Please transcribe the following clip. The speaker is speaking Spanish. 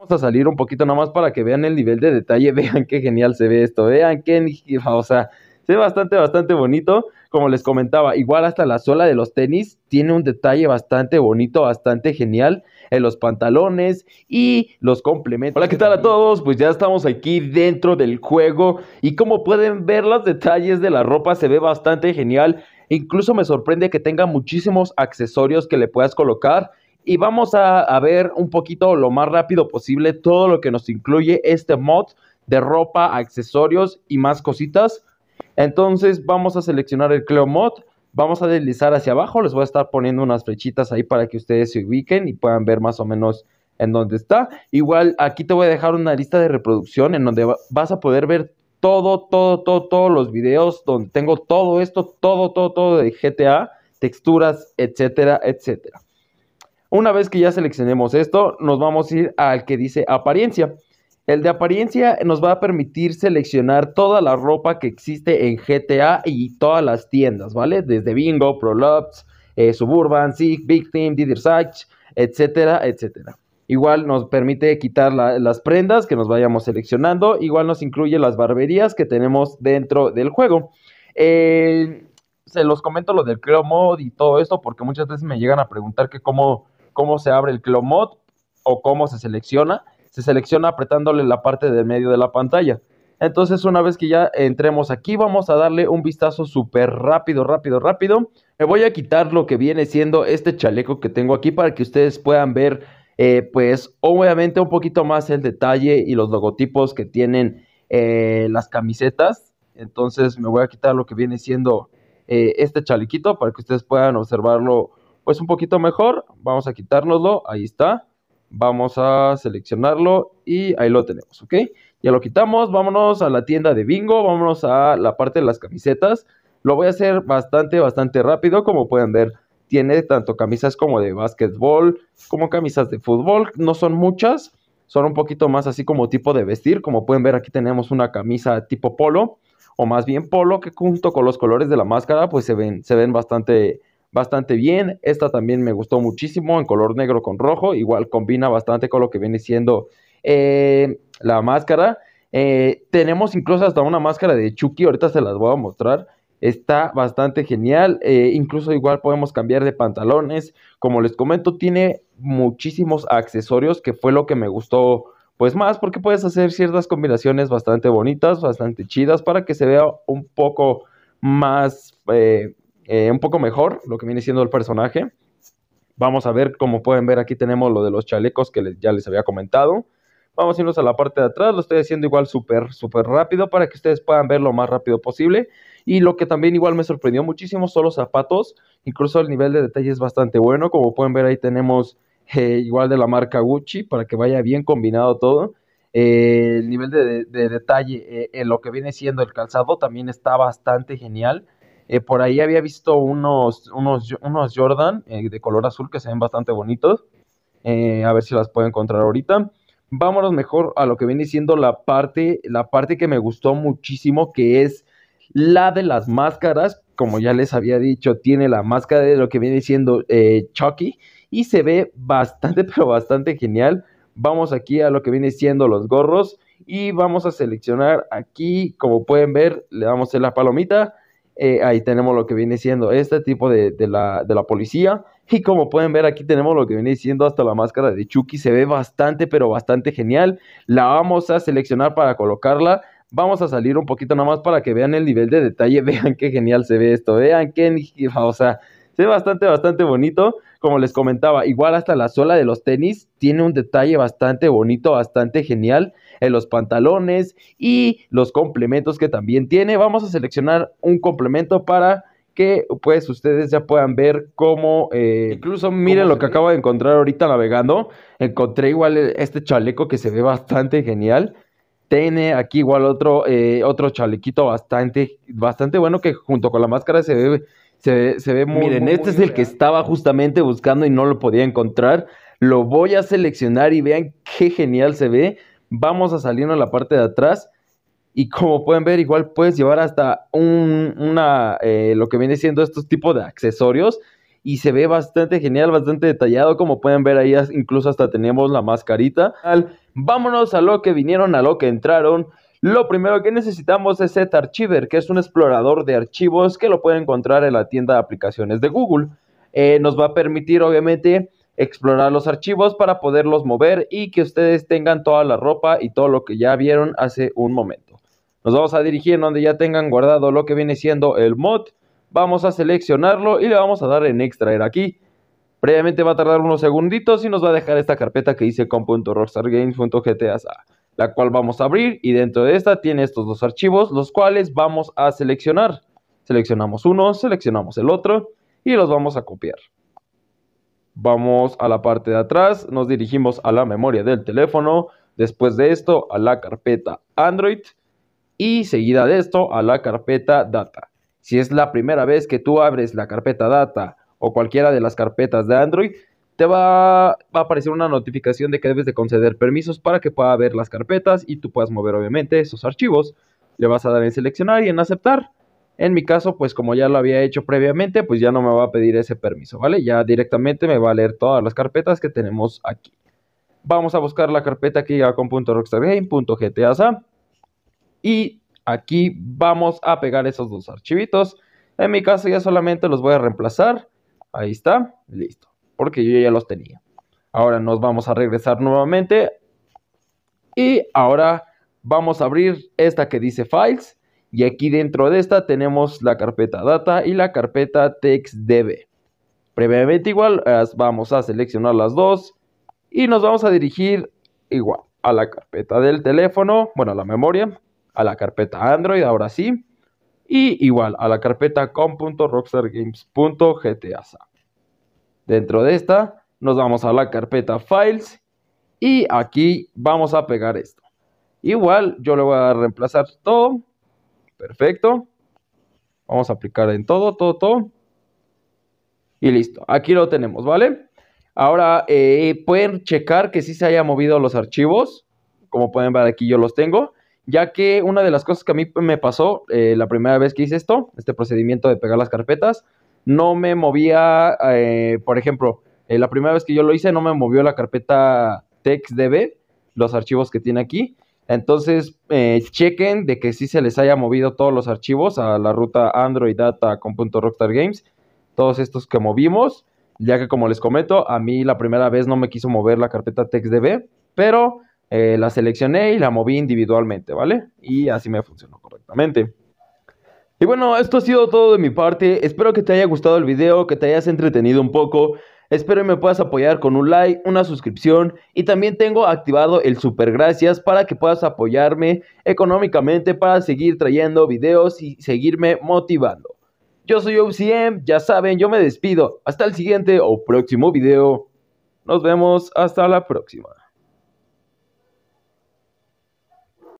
Vamos a salir un poquito nada más para que vean el nivel de detalle, vean qué genial se ve esto, vean qué, o sea, se ve bastante, bastante bonito. Como les comentaba, igual hasta la suela de los tenis tiene un detalle bastante bonito, bastante genial en los pantalones y los complementos. Hola, ¿qué tal a todos? Pues ya estamos aquí dentro del juego y como pueden ver los detalles de la ropa se ve bastante genial. Incluso me sorprende que tenga muchísimos accesorios que le puedas colocar. Y vamos a, ver un poquito lo más rápido posible todo lo que nos incluye este mod de ropa, accesorios y más cositas. Entonces vamos a seleccionar el Cleo Mod, vamos a deslizar hacia abajo, les voy a estar poniendo unas flechitas ahí para que ustedes se ubiquen y puedan ver más o menos en dónde está. Igual aquí te voy a dejar una lista de reproducción en donde vas a poder ver todo, todo, todo, todos los videos donde tengo todo esto, todo, todo, todo de GTA, texturas, etcétera, etcétera. Una vez que ya seleccionemos esto, nos vamos a ir al que dice apariencia. El de apariencia nos va a permitir seleccionar toda la ropa que existe en GTA y todas las tiendas, ¿vale? Desde Bingo, ProLups, eh, Suburban, Sig, Big Team, Didier Sachs, etcétera, etcétera. Igual nos permite quitar las prendas que nos vayamos seleccionando. Igual nos incluye las barberías que tenemos dentro del juego. Eh, se los comento lo del Cleo Mod y todo esto porque muchas veces me llegan a preguntar que cómo, cómo se abre el Cleo Mod o cómo se selecciona se selecciona apretándole la parte del medio de la pantalla. Entonces, una vez que ya entremos aquí, vamos a darle un vistazo súper rápido, rápido, rápido. Me voy a quitar lo que viene siendo este chaleco que tengo aquí para que ustedes puedan ver, eh, pues, obviamente un poquito más el detalle y los logotipos que tienen eh, las camisetas. Entonces, me voy a quitar lo que viene siendo eh, este chalequito para que ustedes puedan observarlo, pues, un poquito mejor. Vamos a quitárnoslo, ahí está. Vamos a seleccionarlo y ahí lo tenemos, ¿ok? Ya lo quitamos, vámonos a la tienda de bingo, vámonos a la parte de las camisetas. Lo voy a hacer bastante, bastante rápido, como pueden ver. Tiene tanto camisas como de básquetbol, como camisas de fútbol. No son muchas, son un poquito más así como tipo de vestir. Como pueden ver aquí tenemos una camisa tipo polo, o más bien polo, que junto con los colores de la máscara, pues se ven, se ven bastante, bastante bien. Esta también me gustó muchísimo en color negro con rojo. Igual combina bastante con lo que viene siendo eh, la máscara. Eh, tenemos incluso hasta una máscara de Chucky. Ahorita se las voy a mostrar. Está bastante genial. Eh, incluso igual podemos cambiar de pantalones. Como les comento, tiene muchísimos accesorios que fue lo que me gustó pues más porque puedes hacer ciertas combinaciones bastante bonitas, bastante chidas para que se vea un poco más un poco mejor lo que viene siendo el personaje. Vamos a ver, como pueden ver, aquí tenemos lo de los chalecos que ya les había comentado. Vamos a irnos a la parte de atrás, lo estoy haciendo igual súper, súper rápido para que ustedes puedan ver lo más rápido posible. Y lo que también igual me sorprendió muchísimo son los zapatos, incluso el nivel de detalle es bastante bueno. Como pueden ver ahí tenemos eh, igual de la marca Gucci para que vaya bien combinado todo. Eh, el nivel de, detalle en lo que viene siendo el calzado también está bastante genial. Eh, por ahí había visto unos, unos, unos Jordan eh, de color azul que se ven bastante bonitos. Eh, a ver si las puedo encontrar ahorita. Vámonos mejor a lo que viene siendo la parte, la parte que me gustó muchísimo, que es la de las máscaras. Como ya les había dicho, tiene la máscara de lo que viene siendo Chucky y se ve bastante, pero bastante genial. Vamos aquí a lo que viene siendo los gorros y vamos a seleccionar aquí, como pueden ver, le damos en la palomita eh, ahí tenemos lo que viene siendo este tipo de, la, policía. Y como pueden ver, aquí tenemos lo que viene siendo hasta la máscara de Chucky. Se ve bastante, pero bastante genial. La vamos a seleccionar para colocarla. Vamos a salir un poquito nada más para que vean el nivel de detalle. Vean qué genial se ve esto. Vean qué, o sea, se ve bastante, bastante bonito. Como les comentaba, igual hasta la suela de los tenis tiene un detalle bastante bonito, bastante genial en los pantalones y los complementos que también tiene. Vamos a seleccionar un complemento para que pues ustedes ya puedan ver cómo, eh, incluso miren lo que acabo de encontrar ahorita navegando, encontré igual este chaleco que se ve bastante genial, tiene aquí igual otro, eh, otro chalequito bastante, bastante bueno que junto con la máscara se ve, se, ve muy Miren, este es el que estaba justamente buscando y no lo podía encontrar, lo voy a seleccionar y vean qué genial se ve, vamos a salirnos a la parte de atrás. Y como pueden ver igual puedes llevar hasta un, una, eh, lo que viene siendo estos tipos de accesorios. Y se ve bastante genial, bastante detallado, como pueden ver ahí incluso hasta tenemos la mascarita. Vámonos a lo que vinieron, a lo que entraron. Lo primero que necesitamos es Archiver, que es un explorador de archivos que lo pueden encontrar en la tienda de aplicaciones de Google. Eh, nos va a permitir obviamente explorar los archivos para poderlos mover y que ustedes tengan toda la ropa y todo lo que ya vieron hace un momento. Nos vamos a dirigir donde ya tengan guardado lo que viene siendo el mod. Vamos a seleccionarlo y le vamos a dar en extraer aquí. Previamente va a tardar unos segunditos y nos va a dejar esta carpeta que dice com.rockstargames.gta, la cual vamos a abrir y dentro de esta tiene estos dos archivos, los cuales vamos a seleccionar. Seleccionamos uno, seleccionamos el otro y los vamos a copiar. Vamos a la parte de atrás, nos dirigimos a la memoria del teléfono, después de esto a la carpeta Android y seguida de esto a la carpeta Data. Si es la primera vez que tú abres la carpeta Data o cualquiera de las carpetas de Android, te va, a aparecer una notificación de que debes de conceder permisos para que pueda ver las carpetas y tú puedas mover obviamente esos archivos. Le vas a dar en seleccionar y en aceptar. En mi caso, pues como ya lo había hecho previamente, pues ya no me va a pedir ese permiso, ¿vale? Ya directamente me va a leer todas las carpetas que tenemos aquí. Vamos a buscar la carpeta aquí con .rockstargame.gtasa y aquí vamos a pegar esos dos archivitos. En mi caso ya solamente los voy a reemplazar. Ahí está, listo, porque yo ya los tenía. Ahora nos vamos a regresar nuevamente y ahora vamos a abrir esta que dice Files y aquí dentro de esta tenemos la carpeta data y la carpeta textdb. Previamente igual vamos a seleccionar las dos y nos vamos a dirigir igual a la carpeta del teléfono, bueno, a la memoria, a la carpeta Android, ahora sí, y igual a la carpeta com.rockstargames.gta. Dentro de esta nos vamos a la carpeta Files y aquí vamos a pegar esto. Igual yo le voy a reemplazar todo Perfecto. Vamos a aplicar en todo, todo, todo. Y listo. Aquí lo tenemos, ¿vale? Ahora eh, pueden checar que sí se haya movido los archivos. Como pueden ver aquí yo los tengo. Ya que una de las cosas que a mí me pasó eh, la primera vez que hice esto, este procedimiento de pegar las carpetas, no me movía, eh, por ejemplo, la primera vez que yo lo hice no me movió la carpeta TextDB, los archivos que tiene aquí. Entonces, eh, chequen de que sí se les haya movido todos los archivos a la ruta Android Data con .rockstar Games, todos estos que movimos, ya que como les comento, a mí la primera vez no me quiso mover la carpeta TextDB, pero eh, la seleccioné y la moví individualmente, ¿vale? Y así me funcionó correctamente. Y bueno, esto ha sido todo de mi parte. Espero que te haya gustado el video, que te hayas entretenido un poco. Espero me puedas apoyar con un like, una suscripción y también tengo activado el super gracias para que puedas apoyarme económicamente para seguir trayendo videos y seguirme motivando. Yo soy OCM, ya saben, yo me despido. Hasta el siguiente o próximo video. Nos vemos hasta la próxima.